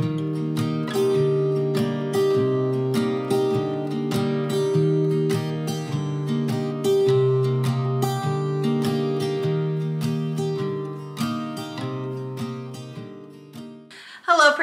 Hello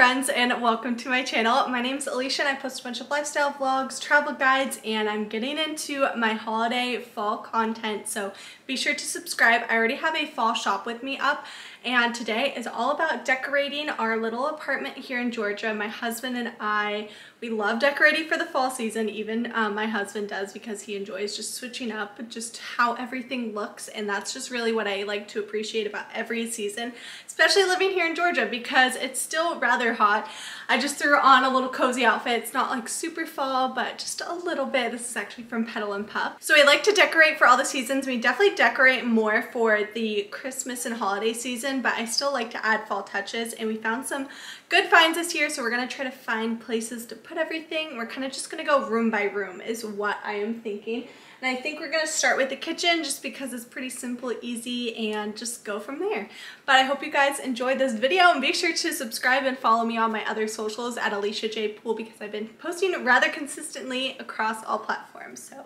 friends and welcome to my channel. My name is Alisha and I post a bunch of lifestyle vlogs, travel guides, and I'm getting into my holiday fall content. So be sure to subscribe. I already have a fall shop with me up and today is all about decorating our little apartment here in Georgia. My husband and I, we love decorating for the fall season. Even um, my husband does because he enjoys just switching up just how everything looks and that's just really what I like to appreciate about every season, especially living here in Georgia because it's still rather hot. I just threw on a little cozy outfit. It's not like super fall, but just a little bit. This is actually from Petal and Pup. So we like to decorate for all the seasons. We definitely decorate more for the Christmas and holiday season, but I still like to add fall touches and we found some good finds this year. So we're gonna try to find places to put everything. We're kind of just gonna go room by room is what I am thinking. And I think we're gonna start with the kitchen just because it's pretty simple, easy, and just go from there. But I hope you guys enjoyed this video and be sure to subscribe and follow me on my other socials at Alisha J. Poole because I've been posting rather consistently across all platforms. So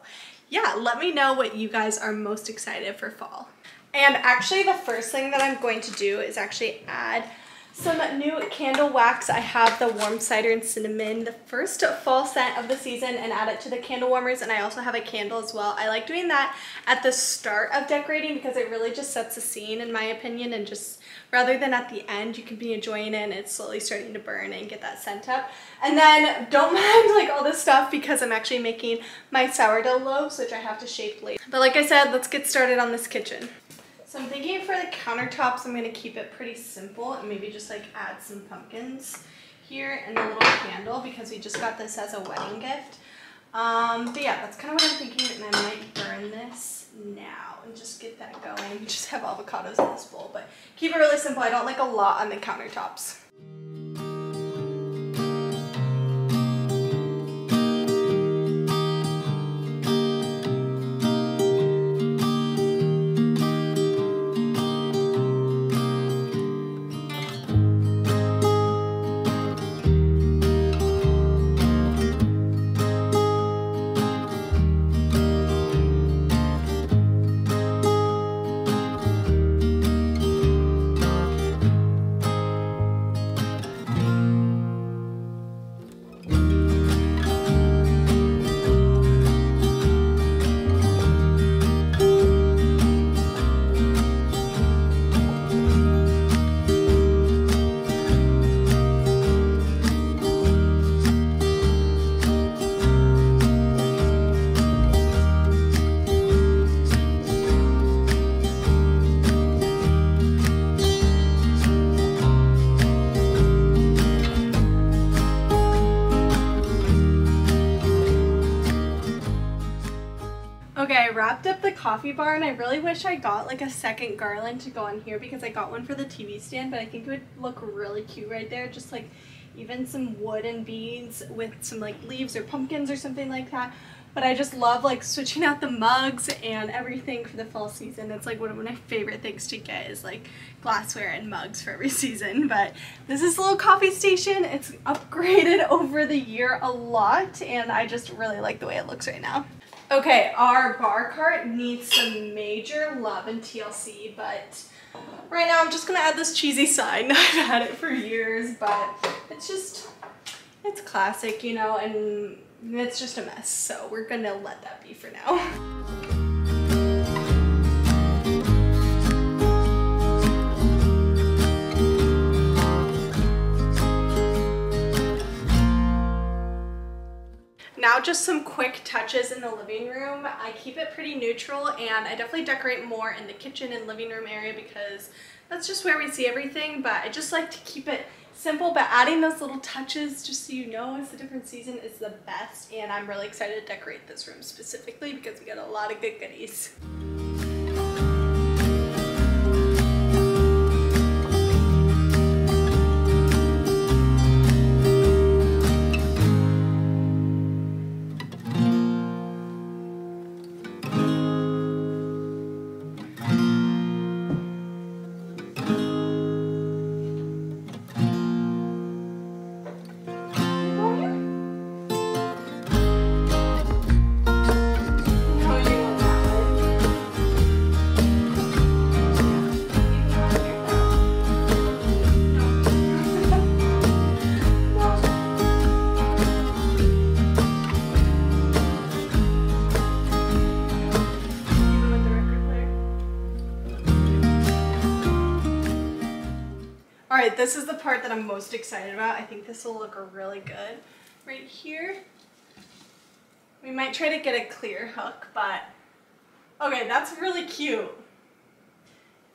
yeah, let me know what you guys are most excited for fall. And actually the first thing that I'm going to do is actually add some new candle wax. I have the warm cider and cinnamon, the first fall scent of the season and add it to the candle warmers and I also have a candle as well. I like doing that at the start of decorating because it really just sets a scene in my opinion and just rather than at the end you can be enjoying it and it's slowly starting to burn and get that scent up. And then don't mind like all this stuff because I'm actually making my sourdough loaves which I have to shape later. But like I said, let's get started on this kitchen. So I'm thinking for the countertops, I'm gonna keep it pretty simple and maybe just like add some pumpkins here and a little candle because we just got this as a wedding gift. Um, but yeah, that's kind of what I'm thinking and I might burn this now and just get that going. Just have avocados in this bowl, but keep it really simple. I don't like a lot on the countertops. Wrapped up the coffee bar and I really wish I got like a second garland to go on here because I got one for the TV stand, but I think it would look really cute right there. Just like even some wooden beads with some like leaves or pumpkins or something like that. But I just love like switching out the mugs and everything for the fall season. It's like one of my favorite things to get is like glassware and mugs for every season. But this is a little coffee station. It's upgraded over the year a lot and I just really like the way it looks right now. Okay, our bar cart needs some major love in TLC, but right now I'm just gonna add this cheesy sign. I've had it for years, but it's just, it's classic, you know, and it's just a mess. So we're gonna let that be for now. Now just some quick touches in the living room. I keep it pretty neutral and I definitely decorate more in the kitchen and living room area because that's just where we see everything but I just like to keep it simple but adding those little touches just so you know it's a different season is the best and I'm really excited to decorate this room specifically because we got a lot of good goodies. This is the part that I'm most excited about. I think this will look really good right here. We might try to get a clear hook, but okay, that's really cute.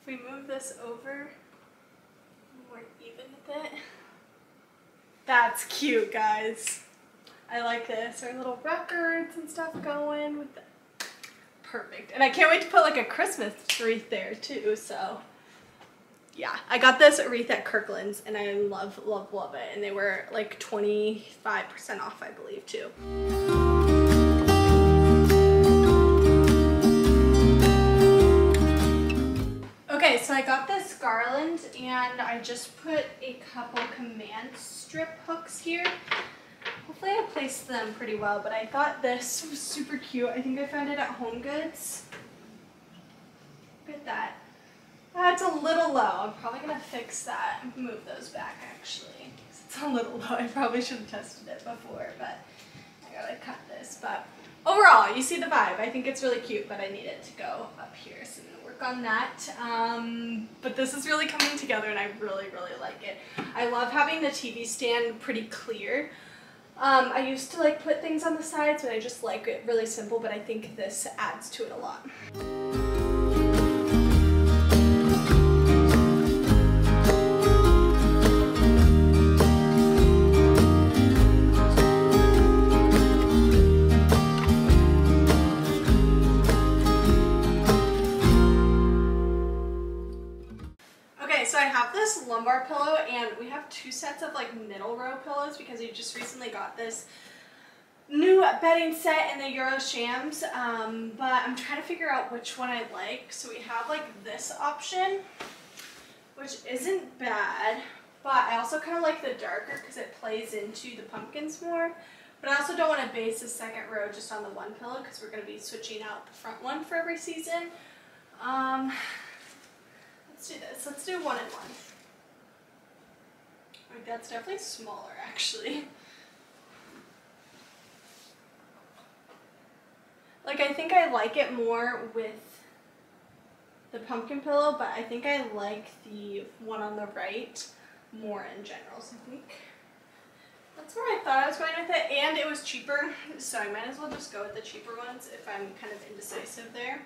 If we move this over, more even with it. That's cute, guys. I like this. Our little records and stuff going with the perfect. And I can't wait to put like a Christmas wreath there too, so yeah, I got this wreath at Kirkland's and I love, love, love it. And they were like 25% off, I believe, too. Okay, so I got this garland and I just put a couple command strip hooks here. Hopefully I placed them pretty well, but I thought this was super cute. I think I found it at Home Goods. Look at that. That's a little low. I'm probably gonna fix that and move those back actually. It's a little low. I probably should have tested it before, but I gotta cut this. But overall, you see the vibe. I think it's really cute, but I need it to go up here. So I'm gonna work on that. Um, but this is really coming together and I really, really like it. I love having the TV stand pretty clear. Um, I used to like put things on the sides and I just like it really simple, but I think this adds to it a lot. Have two sets of like middle row pillows because we just recently got this new bedding set in the Euro Shams, um, but I'm trying to figure out which one I like. So we have like this option, which isn't bad, but I also kind of like the darker because it plays into the pumpkins more. But I also don't want to base the second row just on the one pillow because we're going to be switching out the front one for every season. Um, let's do this. Let's do one and one. That's definitely smaller actually. Like I think I like it more with the pumpkin pillow, but I think I like the one on the right more in general. So I think that's where I thought I was going with it. And it was cheaper, so I might as well just go with the cheaper ones if I'm kind of indecisive there.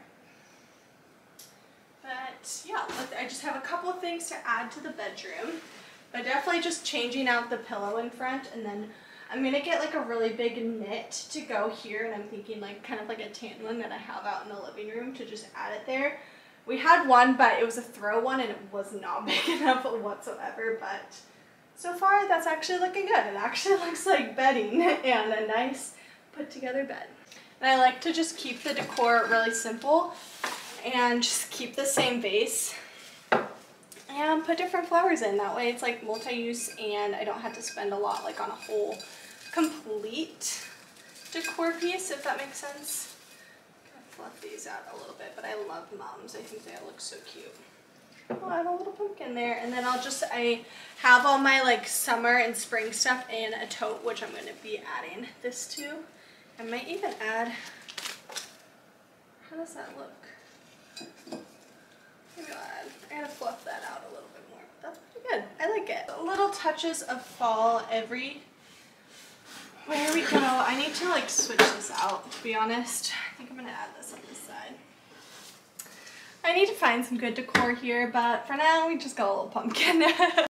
But yeah, I just have a couple of things to add to the bedroom. But definitely just changing out the pillow in front and then I'm gonna get like a really big knit to go here and I'm thinking like kind of like a tan one that I have out in the living room to just add it there. We had one but it was a throw one and it was not big enough whatsoever but so far that's actually looking good. It actually looks like bedding and a nice put together bed. And I like to just keep the decor really simple and just keep the same vase and put different flowers in. That way it's like multi-use and I don't have to spend a lot like on a whole complete decor piece, if that makes sense. fluff these out a little bit, but I love mums. I think they look so cute. I'll add a little pumpkin there. And then I'll just, I have all my like summer and spring stuff in a tote, which I'm going to be adding this to. I might even add, how does that look? Gotta fluff that out a little bit more. That's pretty good. I like it. Little touches of fall every where we go. I need to like switch this out, to be honest. I think I'm gonna add this on this side. I need to find some good decor here, but for now we just got a little pumpkin.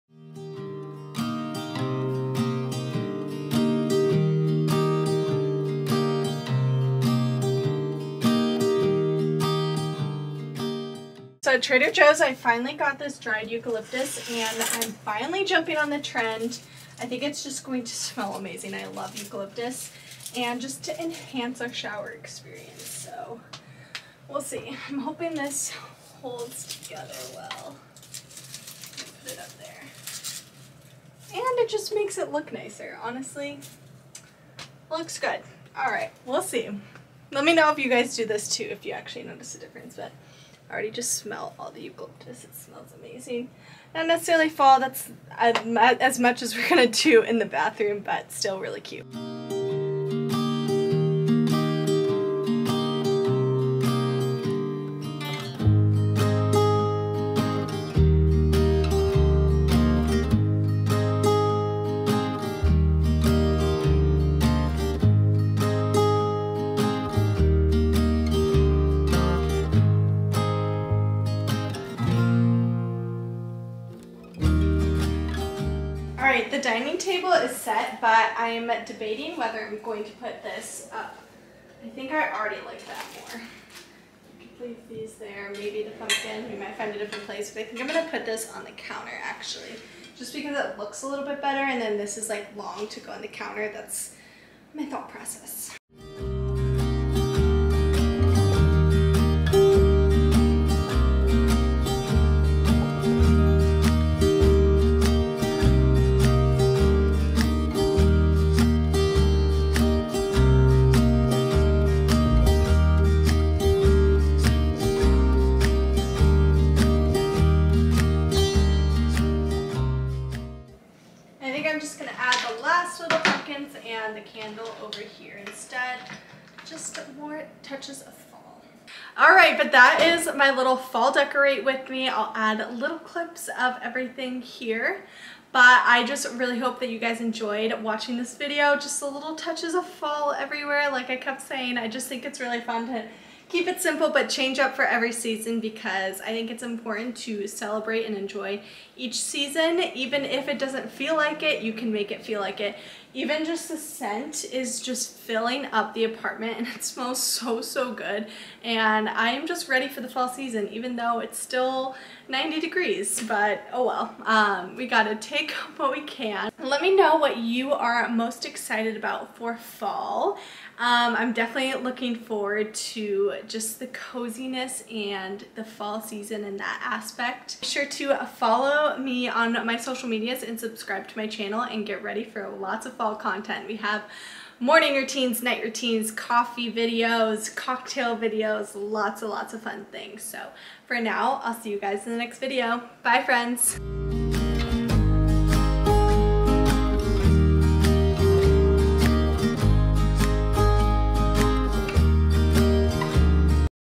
Trader Joe's, I finally got this dried eucalyptus and I'm finally jumping on the trend. I think it's just going to smell amazing. I love eucalyptus and just to enhance our shower experience. So we'll see. I'm hoping this holds together well. Put it up there. And it just makes it look nicer, honestly. Looks good. All right, we'll see. Let me know if you guys do this too, if you actually notice a difference. But I already just smell all the eucalyptus. It smells amazing. Not necessarily fall, that's uh, as much as we're going to do in the bathroom, but still really cute. Dining table is set, but I'm debating whether I'm going to put this up. I think I already like that more. Leave these there, maybe the pumpkin, we might find a different place, but I think I'm gonna put this on the counter actually. Just because it looks a little bit better and then this is like long to go on the counter, that's my thought process. Touches of fall. All right, but that is my little fall decorate with me. I'll add little clips of everything here. But I just really hope that you guys enjoyed watching this video. Just the little touches of fall everywhere. Like I kept saying, I just think it's really fun to keep it simple but change up for every season because I think it's important to celebrate and enjoy each season. Even if it doesn't feel like it, you can make it feel like it. Even just the scent is just filling up the apartment and it smells so, so good. And I'm just ready for the fall season, even though it's still 90 degrees, but oh well. Um, we gotta take what we can. Let me know what you are most excited about for fall. Um, I'm definitely looking forward to just the coziness and the fall season in that aspect. Be sure to follow me on my social medias and subscribe to my channel and get ready for lots of fall content. We have morning routines, night routines, coffee videos, cocktail videos, lots and lots of fun things. So for now, I'll see you guys in the next video. Bye friends.